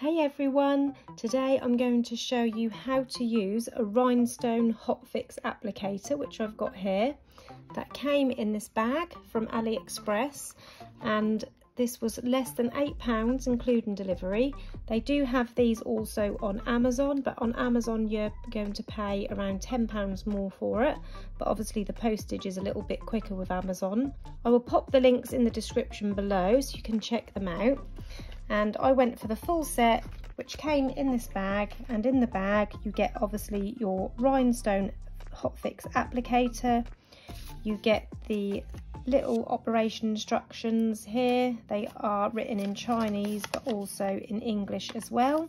Hey everyone, today I'm going to show you how to use a rhinestone hotfix applicator which I've got here that came in this bag from AliExpress and this was less than £8 including delivery. They do have these also on Amazon, but on Amazon you're going to pay around £10 more for it. But obviously the postage is a little bit quicker with Amazon. I will pop the links in the description below so you can check them out. And I went for the full set which came in this bag and in the bag you get obviously your rhinestone hotfix applicator you get the little operation instructions here. They are written in Chinese but also in English as well.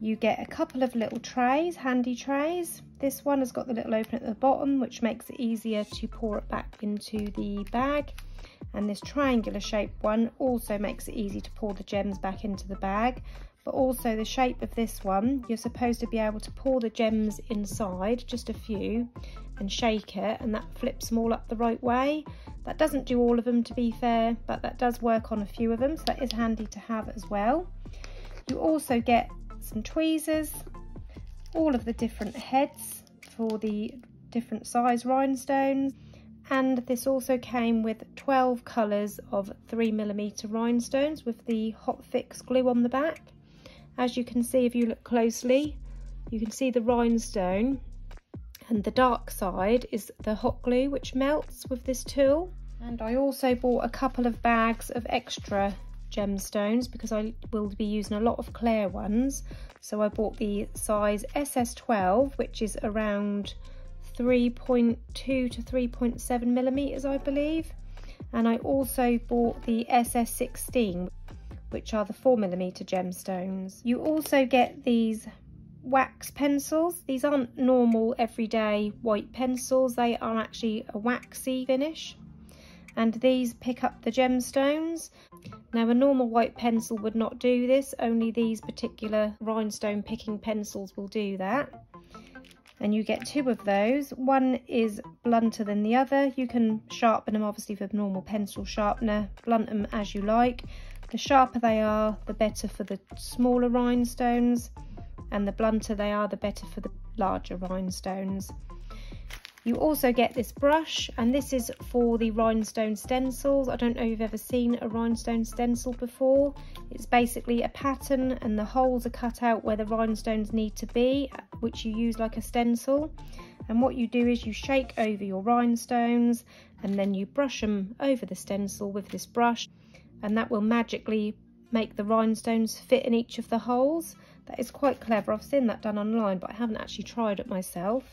You get a couple of little trays, handy trays. This one has got the little open at the bottom which makes it easier to pour it back into the bag. And this triangular shaped one also makes it easy to pour the gems back into the bag. But also the shape of this one you're supposed to be able to pour the gems inside just a few and shake it and that flips them all up the right way. That doesn't do all of them to be fair but that does work on a few of them so that is handy to have as well. You also get some tweezers all of the different heads for the different size rhinestones and this also came with 12 colours of 3mm rhinestones with the hot fix glue on the back. As you can see if you look closely you can see the rhinestone and the dark side is the hot glue which melts with this tool. And I also bought a couple of bags of extra gemstones because I will be using a lot of clear ones. So I bought the size SS12 which is around 3.2 to 3.7 millimeters I believe and I also bought the SS16 which are the 4mm gemstones. You also get these wax pencils. These aren't normal everyday white pencils, they are actually a waxy finish. And these pick up the gemstones. Now a normal white pencil would not do this, only these particular rhinestone picking pencils will do that. And you get two of those. One is blunter than the other. You can sharpen them obviously with a normal pencil sharpener, blunt them as you like. The sharper they are, the better for the smaller rhinestones, and the blunter they are, the better for the larger rhinestones. You also get this brush, and this is for the rhinestone stencils. I don't know if you've ever seen a rhinestone stencil before. It's basically a pattern, and the holes are cut out where the rhinestones need to be, which you use like a stencil. And what you do is you shake over your rhinestones, and then you brush them over the stencil with this brush and that will magically make the rhinestones fit in each of the holes. That is quite clever. I've seen that done online, but I haven't actually tried it myself.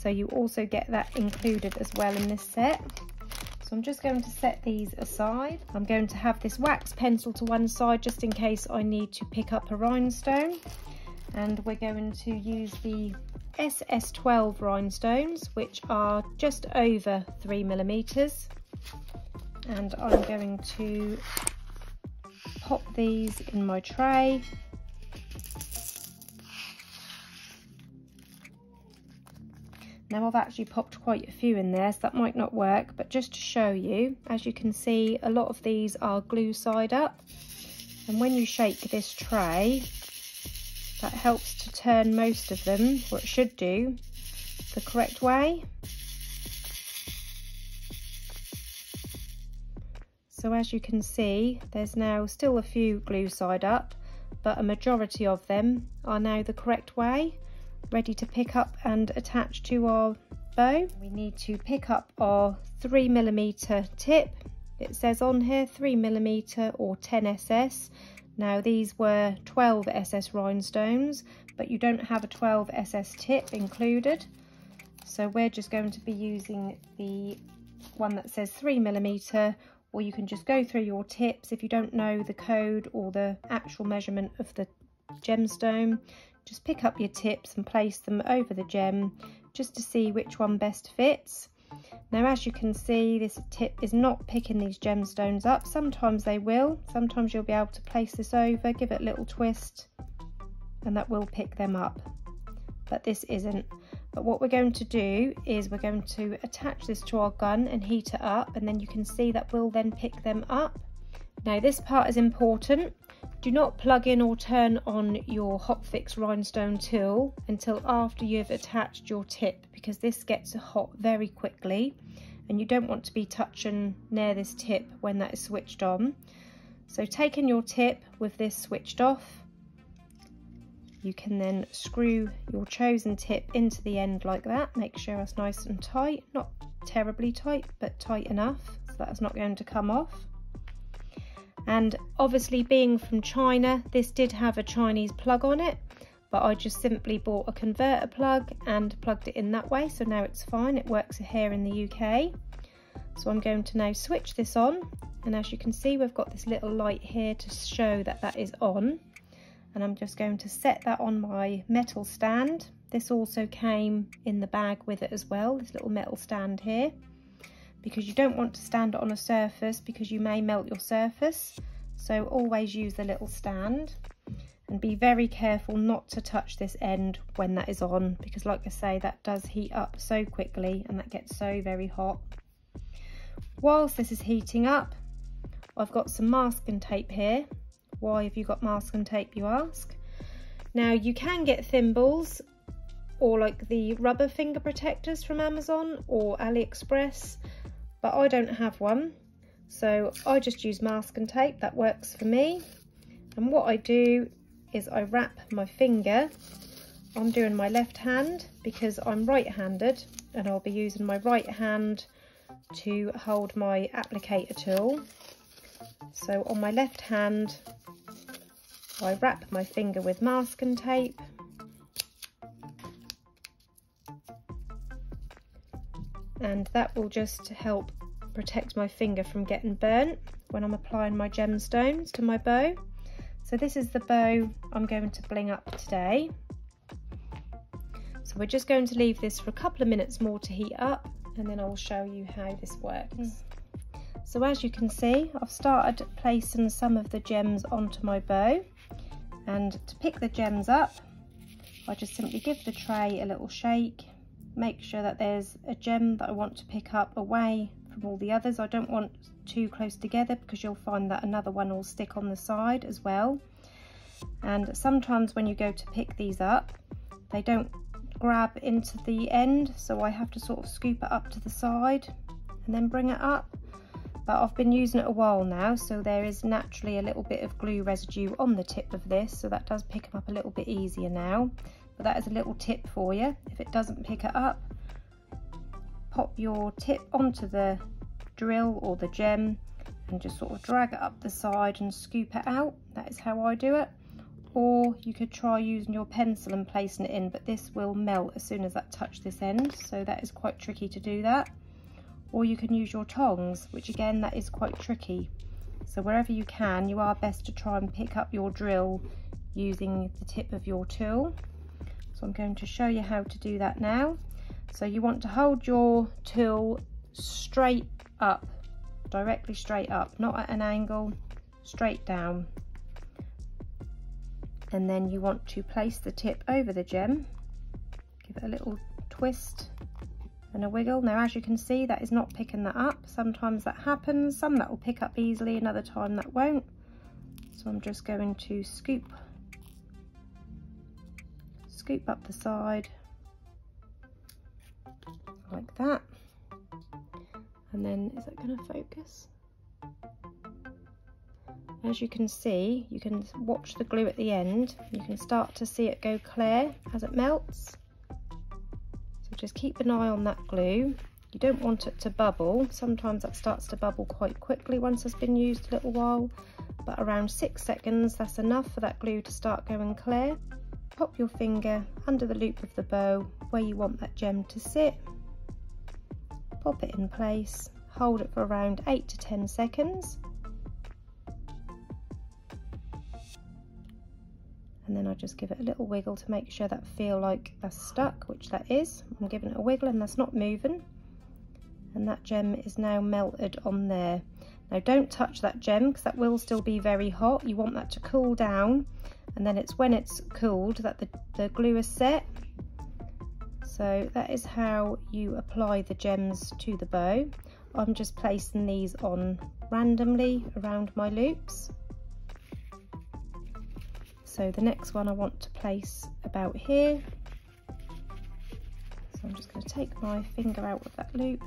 So you also get that included as well in this set. So I'm just going to set these aside. I'm going to have this wax pencil to one side just in case I need to pick up a rhinestone. And we're going to use the SS12 rhinestones, which are just over three millimeters and I'm going to pop these in my tray Now I've actually popped quite a few in there, so that might not work, but just to show you, as you can see, a lot of these are glue side up. And when you shake this tray, that helps to turn most of them, what it should do, the correct way. So as you can see, there's now still a few glue side up, but a majority of them are now the correct way, ready to pick up and attach to our bow. We need to pick up our three millimeter tip. It says on here three millimeter or 10 SS. Now these were 12 SS rhinestones, but you don't have a 12 SS tip included. So we're just going to be using the one that says three millimeter or you can just go through your tips if you don't know the code or the actual measurement of the gemstone just pick up your tips and place them over the gem just to see which one best fits. Now as you can see this tip is not picking these gemstones up. Sometimes they will. Sometimes you'll be able to place this over give it a little twist and that will pick them up. But this isn't. But what we're going to do is we're going to attach this to our gun and heat it up and then you can see that we'll then pick them up. Now this part is important. Do not plug in or turn on your Hotfix rhinestone tool until after you've attached your tip because this gets hot very quickly and you don't want to be touching near this tip when that is switched on. So taking your tip with this switched off, you can then screw your chosen tip into the end like that. Make sure it's nice and tight, not terribly tight, but tight enough so that's not going to come off and obviously being from China this did have a Chinese plug on it but I just simply bought a converter plug and plugged it in that way so now it's fine. It works here in the UK so I'm going to now switch this on and as you can see we've got this little light here to show that that is on. And I'm just going to set that on my metal stand. This also came in the bag with it as well this little metal stand here because you don't want to stand on a surface because you may melt your surface. So always use the little stand and be very careful not to touch this end when that is on because like I say that does heat up so quickly and that gets so very hot. Whilst this is heating up I've got some masking tape here. Why have you got masking tape you ask? Now you can get thimbles or like the rubber finger protectors from Amazon or AliExpress but I don't have one. So I just use masking tape. That works for me. And what I do is I wrap my finger I'm doing my left hand because I'm right-handed and I'll be using my right hand to hold my applicator tool. So on my left hand I wrap my finger with masking tape and that will just help protect my finger from getting burnt when I'm applying my gemstones to my bow. So this is the bow I'm going to bling up today. So we're just going to leave this for a couple of minutes more to heat up and then I'll show you how this works. So as you can see, I've started placing some of the gems onto my bow and to pick the gems up, I just simply give the tray a little shake make sure that there's a gem that I want to pick up away from all the others. I don't want too close together because you'll find that another one will stick on the side as well. And sometimes when you go to pick these up, they don't grab into the end. So I have to sort of scoop it up to the side and then bring it up. But I've been using it a while now, so there is naturally a little bit of glue residue on the tip of this. So that does pick them up a little bit easier now but that is a little tip for you. If it doesn't pick it up pop your tip onto the drill or the gem and just sort of drag it up the side and scoop it out. That is how I do it. Or you could try using your pencil and placing it in but this will melt as soon as that touch this end. So that is quite tricky to do that. Or you can use your tongs which again that is quite tricky. So wherever you can you are best to try and pick up your drill using the tip of your tool so I'm going to show you how to do that now. So you want to hold your tool straight up, directly straight up, not at an angle, straight down. And then you want to place the tip over the gem, give it a little twist and a wiggle. Now as you can see that is not picking that up. Sometimes that happens, some that will pick up easily, another time that won't. So I'm just going to scoop scoop up the side like that. And then is that going to focus? As you can see you can watch the glue at the end. You can start to see it go clear as it melts. So just keep an eye on that glue. You don't want it to bubble. Sometimes that starts to bubble quite quickly once it's been used a little while but around six seconds that's enough for that glue to start going clear pop your finger under the loop of the bow where you want that gem to sit, pop it in place, hold it for around 8 to 10 seconds and then I'll just give it a little wiggle to make sure that feel like that's stuck, which that is. I'm giving it a wiggle and that's not moving. And that gem is now melted on there. Now don't touch that gem because that will still be very hot. You want that to cool down and then it's when it's cooled that the, the glue is set so that is how you apply the gems to the bow I'm just placing these on randomly around my loops So the next one I want to place about here. So I'm just going to take my finger out of that loop.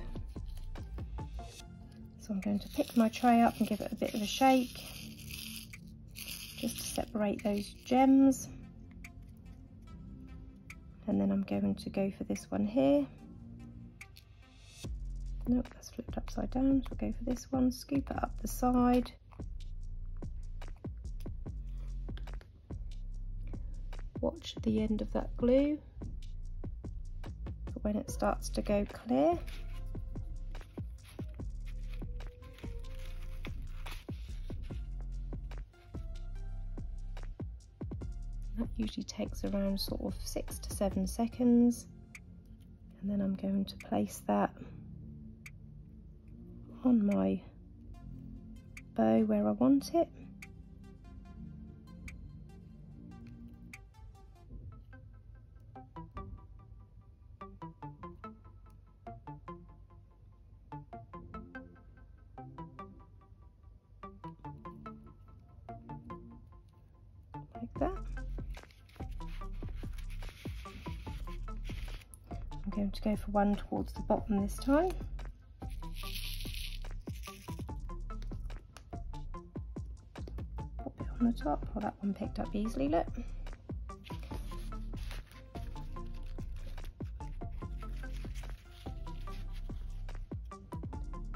So I'm going to pick my tray up and give it a bit of a shake just to separate those gems. And then I'm going to go for this one here. Nope, that's flipped upside down. So I'll go for this one, scoop it up the side. Watch the end of that glue when it starts to go clear. Usually takes around sort of six to seven seconds. And then I'm going to place that on my bow where I want it. like that. Going to go for one towards the bottom this time. Pop it on the top. Oh, that one picked up easily, look.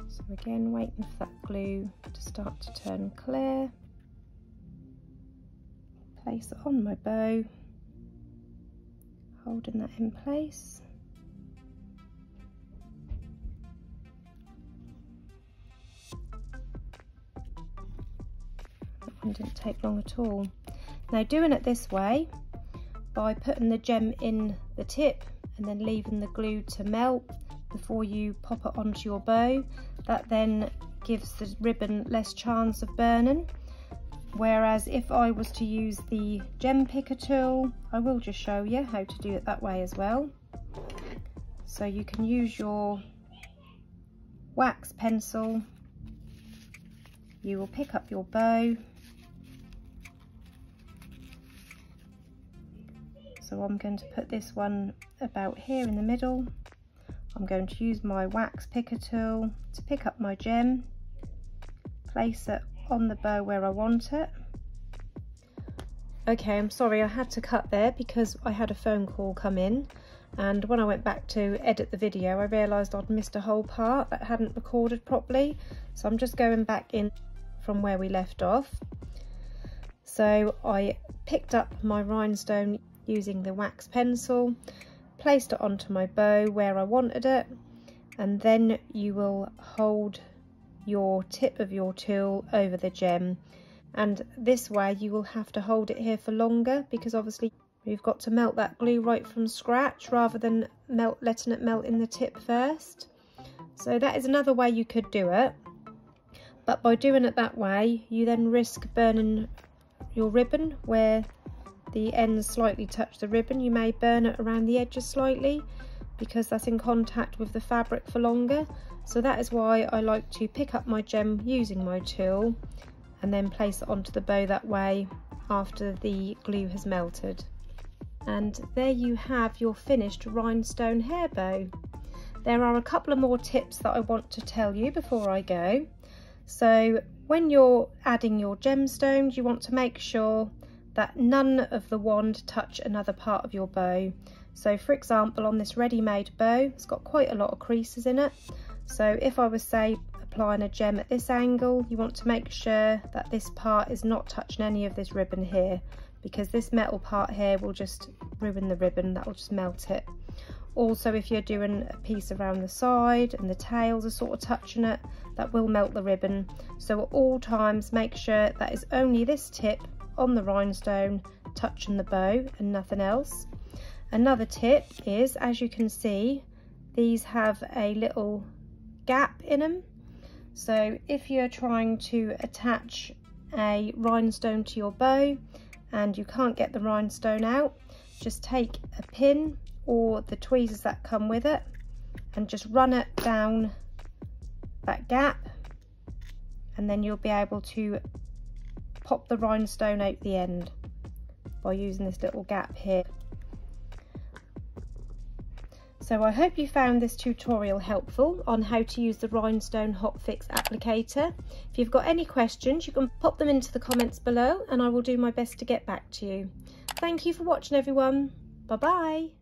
So again, waiting for that glue to start to turn clear place it on my bow, holding that in place. One didn't take long at all. Now doing it this way, by putting the gem in the tip and then leaving the glue to melt before you pop it onto your bow, that then gives the ribbon less chance of burning. Whereas if I was to use the gem picker tool I will just show you how to do it that way as well. So you can use your wax pencil. You will pick up your bow so I'm going to put this one about here in the middle I'm going to use my wax picker tool to pick up my gem place it on the bow where I want it. Okay, I'm sorry I had to cut there because I had a phone call come in and when I went back to edit the video I realised I'd missed a whole part that hadn't recorded properly so I'm just going back in from where we left off. So I picked up my rhinestone using the wax pencil, placed it onto my bow where I wanted it and then you will hold your tip of your tool over the gem. And this way you will have to hold it here for longer because obviously you've got to melt that glue right from scratch rather than melt letting it melt in the tip first. So that is another way you could do it. But by doing it that way you then risk burning your ribbon where the ends slightly touch the ribbon you may burn it around the edges slightly because that's in contact with the fabric for longer so that is why I like to pick up my gem using my tool and then place it onto the bow that way after the glue has melted. And there you have your finished rhinestone hair bow. There are a couple of more tips that I want to tell you before I go. So when you're adding your gemstones, you want to make sure that none of the wand touch another part of your bow. So for example, on this ready-made bow, it's got quite a lot of creases in it. So if I was say applying a gem at this angle, you want to make sure that this part is not touching any of this ribbon here because this metal part here will just ruin the ribbon, that will just melt it. Also, if you're doing a piece around the side and the tails are sort of touching it, that will melt the ribbon. So at all times, make sure that is only this tip on the rhinestone touching the bow and nothing else. Another tip is, as you can see, these have a little gap in them. So if you're trying to attach a rhinestone to your bow and you can't get the rhinestone out, just take a pin or the tweezers that come with it and just run it down that gap and then you'll be able to pop the rhinestone out the end. by using this little gap here. So I hope you found this tutorial helpful on how to use the Rhinestone Hot Fix applicator. If you've got any questions, you can pop them into the comments below and I will do my best to get back to you. Thank you for watching everyone. Bye bye.